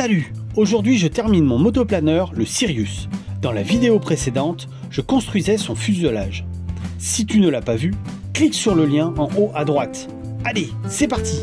Salut Aujourd'hui je termine mon motoplaneur, le Sirius. Dans la vidéo précédente, je construisais son fuselage. Si tu ne l'as pas vu, clique sur le lien en haut à droite. Allez, c'est parti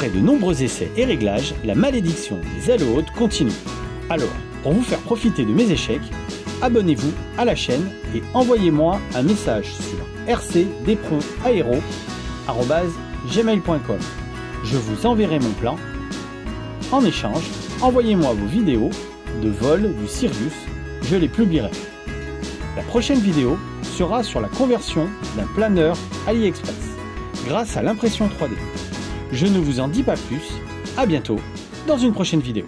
Après de nombreux essais et réglages, la malédiction des ailes hautes continue. Alors, pour vous faire profiter de mes échecs, abonnez-vous à la chaîne et envoyez-moi un message sur rcdespronaéro.gmail.com Je vous enverrai mon plan. En échange, envoyez-moi vos vidéos de vol du Sirius, je les publierai. La prochaine vidéo sera sur la conversion d'un planeur AliExpress grâce à l'impression 3D. Je ne vous en dis pas plus, à bientôt dans une prochaine vidéo.